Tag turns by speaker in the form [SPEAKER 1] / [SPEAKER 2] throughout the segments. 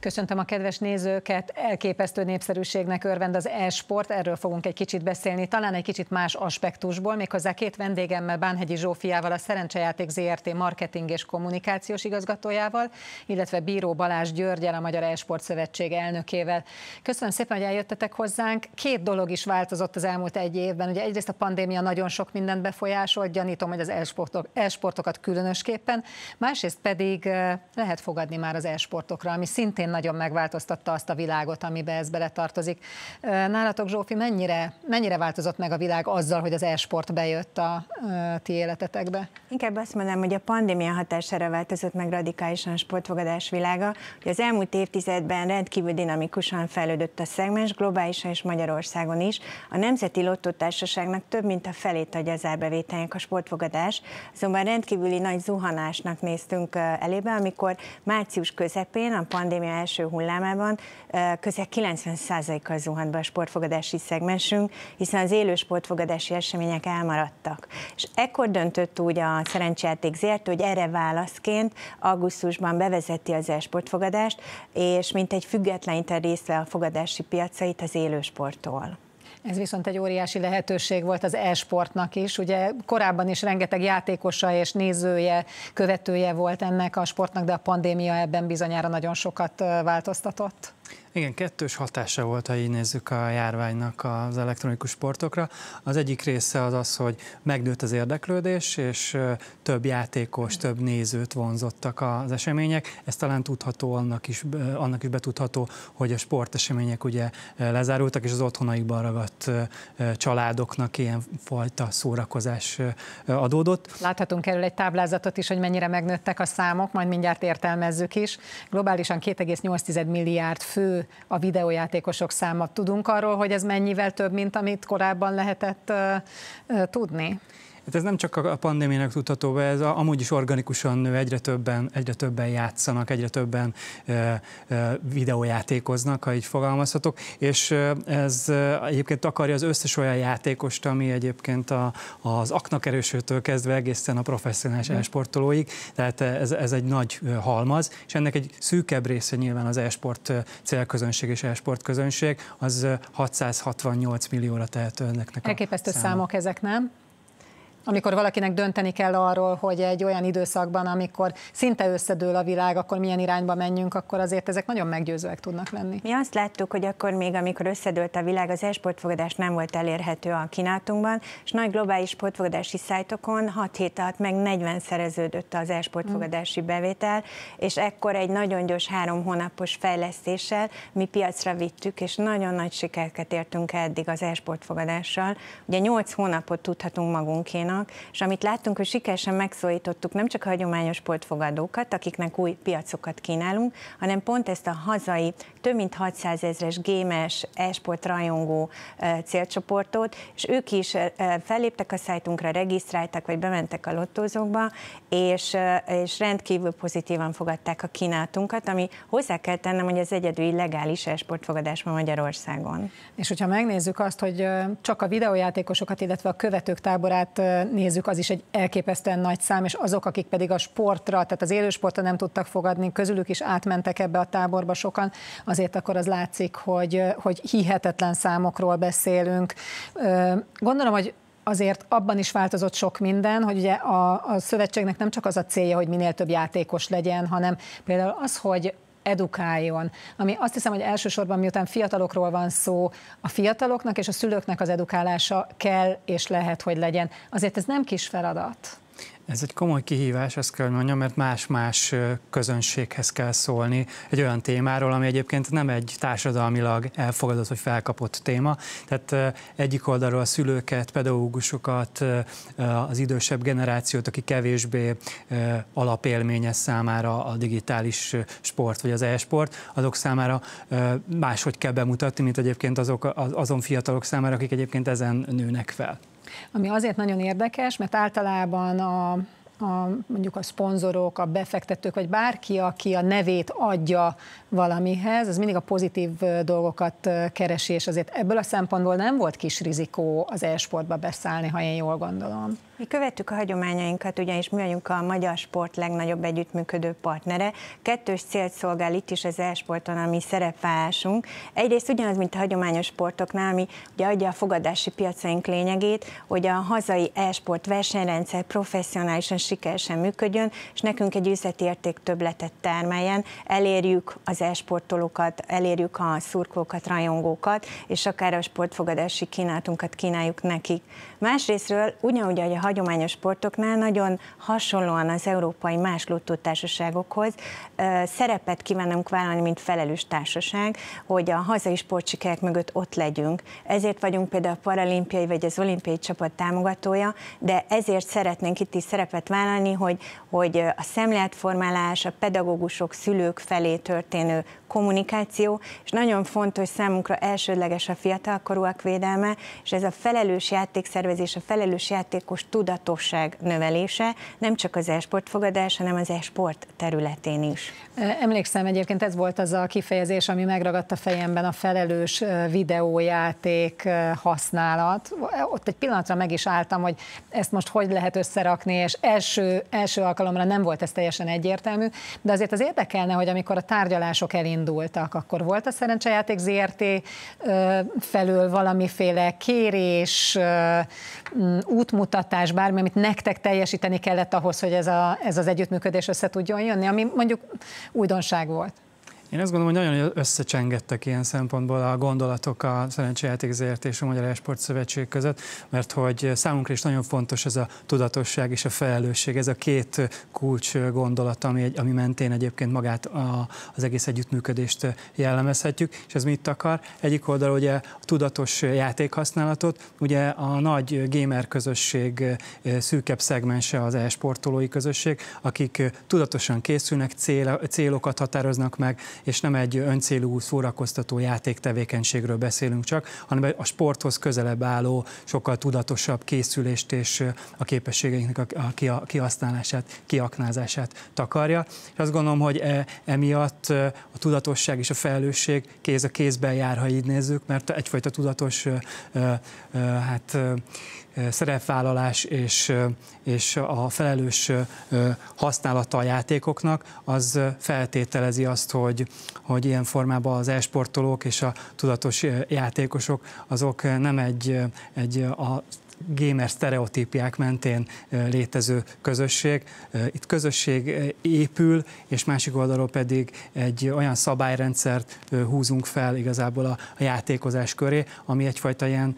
[SPEAKER 1] Köszöntöm a kedves nézőket, elképesztő népszerűségnek örvend az e-sport, erről fogunk egy kicsit beszélni, talán egy kicsit más aspektusból, méghozzá két vendégemmel, Bánhegyi Zsófiával, a Szerencsejáték ZRT marketing és kommunikációs igazgatójával, illetve Bíró Balázs Györgyel, a Magyar E-sport Szövetség elnökével. Köszönöm szépen, hogy eljöttetek hozzánk. Két dolog is változott az elmúlt egy évben. Ugye egyrészt a pandémia nagyon sok mindent befolyásolt, gyanítom, hogy az e-sportok, e-sportokat különösképpen, másrészt pedig eh, lehet fogadni már az e-sportokra, ami szintén szintén nagyon megváltoztatta azt a világot, amibe ez beletartozik. Nálatok, Zsófi, mennyire, mennyire változott meg a világ azzal, hogy az e-sport bejött a ti életetekbe?
[SPEAKER 2] Inkább azt mondanám, hogy a pandémia hatására változott meg radikálisan a sportfogadás világa, hogy az elmúlt évtizedben rendkívül dinamikusan fejlődött a szegmens, globálisan és Magyarországon is. A Nemzeti Lottotársaságnak több mint a felét adja az árbevételnek a sportfogadás, azonban rendkívüli nagy zuhanásnak néztünk elébe, amikor március közepén a pandémia első hullámában közel 90%-kal zuhant be a sportfogadási szegmensünk, hiszen az élő sportfogadási események elmaradtak. És ekkor döntött úgy a szerencsejáték ZRT, hogy erre válaszként augusztusban bevezeti az e-sportfogadást, és mint egy függetlenített részve a fogadási piacait az élő sporttól.
[SPEAKER 1] Ez viszont egy óriási lehetőség volt az e-sportnak is. Ugye korábban is rengeteg játékosa és nézője, követője volt ennek a sportnak, de a pandémia ebben bizonyára nagyon sokat változtatott.
[SPEAKER 3] Igen, kettős hatása volt, ha így nézzük a járványnak az elektronikus sportokra. Az egyik része az az, hogy megnőtt az érdeklődés, és több játékos, több nézőt vonzottak az események. Ez talán tudható, annak is, annak is betudható, hogy a sportesemények ugye lezárultak, és az otthonaikban ragadt családoknak ilyen fajta szórakozás adódott.
[SPEAKER 1] Láthatunk erről egy táblázatot is, hogy mennyire megnőttek a számok, majd mindjárt értelmezzük is. Globálisan 2,8 milliárd fő a videójátékosok száma. Tudunk arról, hogy ez mennyivel több, mint amit korábban lehetett tudni?
[SPEAKER 3] Hát ez nem csak a pandémiának tudható be, ez a, amúgy is organikusan nő, egyre többen, egyre többen játszanak, egyre többen e, e, videójátékoznak, ha így fogalmazhatok, és ez egyébként akarja az összes olyan játékost, ami egyébként a, az aknak erősötől kezdve egészen a professzionális mm. esportolóig, tehát ez, ez egy nagy halmaz, és ennek egy szűkebb része nyilván az esport célközönség és esport közönség, az 668 millióra tehető ennek.
[SPEAKER 1] Elképesztő számok ezek, nem? Amikor valakinek dönteni kell arról, hogy egy olyan időszakban, amikor szinte összedől a világ, akkor milyen irányba menjünk, akkor azért ezek nagyon meggyőzőek tudnak lenni.
[SPEAKER 2] Mi azt láttuk, hogy akkor még, amikor összedőlt a világ, az esportfogadás nem volt elérhető a kínálatunkban, és nagy globális sportfogadási szájtokon 6 hét alatt meg 40 szereződött az esportfogadási bevétel, és ekkor egy nagyon gyors három hónapos fejlesztéssel mi piacra vittük, és nagyon nagy sikereket értünk eddig az esportfogadással. Ugye 8 hónapot tudhatunk magunkénak, vannak, és amit láttunk, hogy sikeresen megszólítottuk nem csak a hagyományos sportfogadókat, akiknek új piacokat kínálunk, hanem pont ezt a hazai több mint 600 ezres gémes, e-sport rajongó célcsoportot, és ők is felléptek a szájtunkra, regisztráltak, vagy bementek a lottózókba, és, és rendkívül pozitívan fogadták a kínálatunkat, ami hozzá kell tennem, hogy ez egyedül legális e-sportfogadás ma Magyarországon.
[SPEAKER 1] És hogyha megnézzük azt, hogy csak a videójátékosokat, illetve a követők táborát nézzük, az is egy elképesztően nagy szám, és azok, akik pedig a sportra, tehát az élősportra nem tudtak fogadni, közülük is átmentek ebbe a táborba sokan, azért akkor az látszik, hogy, hogy hihetetlen számokról beszélünk. Gondolom, hogy azért abban is változott sok minden, hogy ugye a, a szövetségnek nem csak az a célja, hogy minél több játékos legyen, hanem például az, hogy edukáljon. Ami azt hiszem, hogy elsősorban miután fiatalokról van szó, a fiataloknak és a szülőknek az edukálása kell és lehet, hogy legyen. Azért ez nem kis feladat.
[SPEAKER 3] Ez egy komoly kihívás, ezt kell mondjam, mert más-más közönséghez kell szólni egy olyan témáról, ami egyébként nem egy társadalmilag elfogadott vagy felkapott téma. Tehát egyik oldalról a szülőket, pedagógusokat, az idősebb generációt, aki kevésbé alapélményes számára a digitális sport vagy az e-sport, azok számára máshogy kell bemutatni, mint egyébként azok, azon fiatalok számára, akik egyébként ezen nőnek fel.
[SPEAKER 1] Ami azért nagyon érdekes, mert általában a a, mondjuk a szponzorok, a befektetők, vagy bárki, aki a nevét adja valamihez, az mindig a pozitív dolgokat keresi, és azért ebből a szempontból nem volt kis rizikó az e-sportba beszállni, ha én jól gondolom.
[SPEAKER 2] Mi követtük a hagyományainkat, ugyanis mi vagyunk a magyar sport legnagyobb együttműködő partnere. Kettős célt szolgál itt is az e-sporton, ami szerepvállásunk. Egyrészt ugyanaz, mint a hagyományos sportoknál, ami ugye adja a fogadási piacaink lényegét, hogy a hazai e-sport versenyrendszer professzionálisan sikeresen működjön, és nekünk egy üzleti érték többletet termeljen, elérjük az e-sportolókat, elérjük a szurkolókat, rajongókat, és akár a sportfogadási kínálatunkat kínáljuk nekik. Másrésztről, ugyanúgy, ahogy a hagyományos sportoknál, nagyon hasonlóan az európai más lottótársaságokhoz szerepet kívánunk vállalni, mint felelős társaság, hogy a hazai sportsikerek mögött ott legyünk. Ezért vagyunk például a paralimpiai vagy az olimpiai csapat támogatója, de ezért szeretnénk itt is szerepet vállalni, hogy, hogy a szemléletformálás, a pedagógusok, szülők felé történő kommunikáció, és nagyon fontos számunkra elsődleges a fiatalkorúak védelme, és ez a felelős játékszervezés, a felelős játékos tudatosság növelése, nem csak az e-sportfogadás, hanem az e-sport területén is.
[SPEAKER 1] Emlékszem, egyébként ez volt az a kifejezés, ami megragadt a fejemben, a felelős videójáték használat. Ott egy pillanatra meg is álltam, hogy ezt most hogy lehet összerakni, és első, első alkalomra nem volt ez teljesen egyértelmű, de azért az érdekelne, hogy amikor a tárgyalások elindultak, akkor volt a Szerencsejáték ZRT felől valamiféle kérés, útmutatás, bármi, amit nektek teljesíteni kellett ahhoz, hogy ez, a, ez az együttműködés össze tudjon jönni, ami mondjuk újdonság volt.
[SPEAKER 3] Én azt gondolom, hogy nagyon összecsengettek ilyen szempontból a gondolatok a Szerencsejáték ZRT és a Magyar Esport Szövetség között, mert hogy számunkra is nagyon fontos ez a tudatosság és a felelősség, ez a két kulcs gondolat, ami, egy, ami mentén egyébként magát a, az egész együttműködést jellemezhetjük, és ez mit akar? Egyik oldal ugye a tudatos játékhasználatot, ugye a nagy gamer közösség szűkebb szegmense az e-sportolói közösség, akik tudatosan készülnek, cél, célokat határoznak meg, és nem egy öncélú szórakoztató játéktevékenységről beszélünk csak, hanem a sporthoz közelebb álló, sokkal tudatosabb készülést és a képességeinknek a kihasználását, kiaknázását takarja. És azt gondolom, hogy e, emiatt a tudatosság és a felelősség kéz a kézben jár, ha így nézzük, mert egyfajta tudatos hát szerepvállalás és, és a felelős használata a játékoknak, az feltételezi azt, hogy, hogy ilyen formában az e-sportolók és a tudatos játékosok azok nem egy, egy a gamer sztereotípiák mentén létező közösség. Itt közösség épül, és másik oldalról pedig egy olyan szabályrendszert húzunk fel igazából a, játékozás köré, ami egyfajta ilyen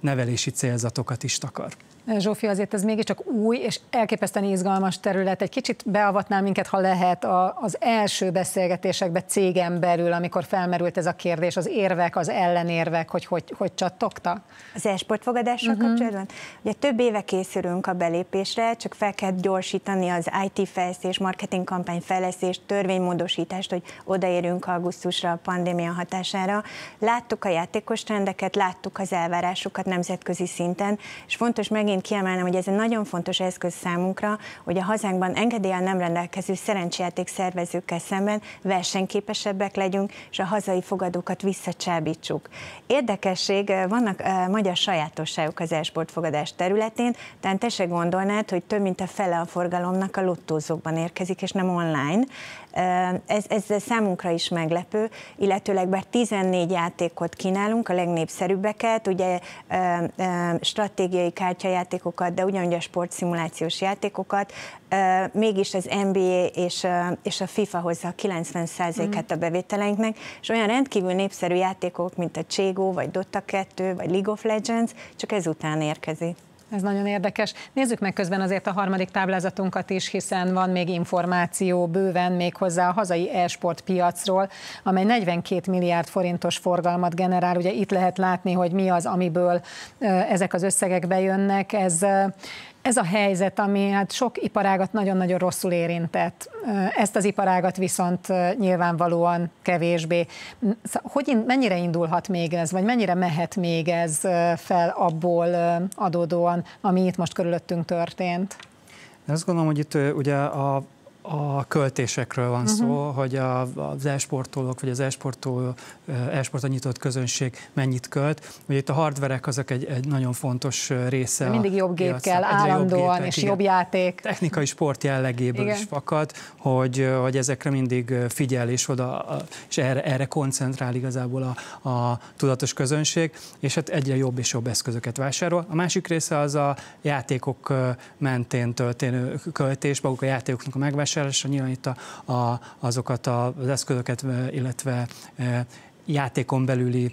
[SPEAKER 3] nevelési célzatokat is takar.
[SPEAKER 1] Zsófi, azért ez mégiscsak új és elképesztően izgalmas terület. Egy kicsit beavatnál minket, ha lehet, az első beszélgetésekbe cégen belül, amikor felmerült ez a kérdés, az érvek, az ellenérvek, hogy hogy, hogy csattogtak?
[SPEAKER 2] Az e-sportfogadással uh-huh. kapcsolatban? Ugye több éve készülünk a belépésre, csak fel kell gyorsítani az IT fejlesztés, marketing kampány fejlesztés, törvénymódosítást, hogy odaérünk augusztusra a pandémia hatására. Láttuk a játékos trendeket, láttuk az elvárásokat nemzetközi szinten, és fontos megint megint kiemelnem, hogy ez egy nagyon fontos eszköz számunkra, hogy a hazánkban engedéllyel nem rendelkező szerencsejáték szervezőkkel szemben versenyképesebbek legyünk, és a hazai fogadókat visszacsábítsuk. Érdekesség, vannak uh, magyar sajátosságok az esportfogadás területén, tehát te se gondolnád, hogy több mint a fele a forgalomnak a lottózókban érkezik, és nem online. Ez, ez számunkra is meglepő, illetőleg bár 14 játékot kínálunk, a legnépszerűbbeket, ugye stratégiai kártyajátékokat, de ugyanúgy a sportszimulációs játékokat, mégis az NBA és, és a FIFA hozza a 90%-át a bevételeinknek, és olyan rendkívül népszerű játékok, mint a Cségó, vagy Dota 2, vagy League of Legends, csak ezután érkezik.
[SPEAKER 1] Ez nagyon érdekes. Nézzük meg közben azért a harmadik táblázatunkat is, hiszen van még információ bőven még hozzá a hazai e-sport piacról, amely 42 milliárd forintos forgalmat generál. Ugye itt lehet látni, hogy mi az, amiből ezek az összegek bejönnek. Ez ez a helyzet, ami hát sok iparágat nagyon-nagyon rosszul érintett, ezt az iparágat viszont nyilvánvalóan kevésbé. Hogy, mennyire indulhat még ez, vagy mennyire mehet még ez fel abból adódóan, ami itt most körülöttünk történt?
[SPEAKER 3] azt gondolom, hogy itt ugye a a költésekről van uh-huh. szó, hogy a, az esportolók, vagy az esportol, esportra nyitott közönség mennyit költ. Ugye itt a hardverek azok egy, egy nagyon fontos része.
[SPEAKER 1] Mindig jobb gép kell, állandóan, jobb gépek, és igen. jobb játék.
[SPEAKER 3] Technikai sport jellegéből igen. is fakad, hogy, hogy ezekre mindig figyel, és oda, és erre, erre koncentrál igazából a, a tudatos közönség, és hát egyre jobb és jobb eszközöket vásárol. A másik része az a játékok mentén történő költés, maguk a játékoknak a megvásárlása, vásárlásra, nyilván itt a, a, azokat az eszközöket, illetve játékon belüli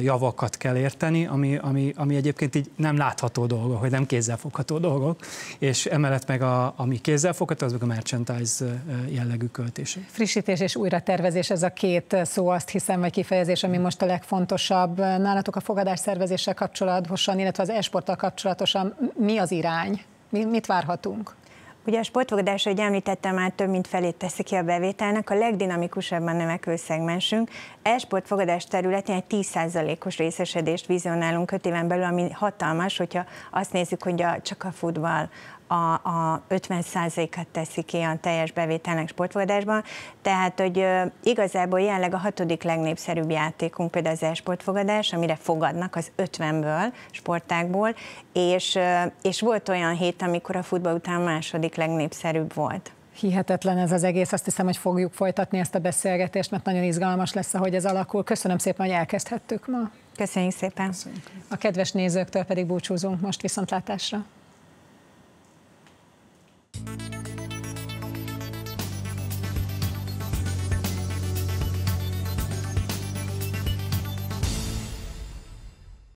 [SPEAKER 3] javakat kell érteni, ami, ami, ami egyébként így nem látható dolgok, hogy nem kézzelfogható dolgok, és emellett meg a, ami kézzelfogható, az meg a merchandise jellegű költések.
[SPEAKER 1] Frissítés és újratervezés, ez a két szó, azt hiszem, vagy kifejezés, ami most a legfontosabb. Nálatok a fogadás szervezéssel kapcsolatosan, illetve az esporttal kapcsolatosan mi az irány? Mi, mit várhatunk?
[SPEAKER 2] Ugye a sportfogadás, ahogy említettem, már több mint felét teszi ki a bevételnek, a legdinamikusabban növekvő szegmensünk. E-sportfogadás területén egy 10%-os részesedést vizionálunk 5 éven belül, ami hatalmas, hogyha azt nézzük, hogy a, csak a futball, a, a 50%-at teszi ki a teljes bevételnek sportfogadásban, tehát, hogy igazából jelenleg a hatodik legnépszerűbb játékunk például az e-sportfogadás, amire fogadnak az 50-ből, sportákból, és, és volt olyan hét, amikor a futball után a második legnépszerűbb volt.
[SPEAKER 1] Hihetetlen ez az egész, azt hiszem, hogy fogjuk folytatni ezt a beszélgetést, mert nagyon izgalmas lesz, ahogy ez alakul. Köszönöm szépen, hogy elkezdhettük ma.
[SPEAKER 2] Köszönjük szépen. Köszönjük.
[SPEAKER 1] A kedves nézőktől pedig búcsúzunk most viszontlátásra.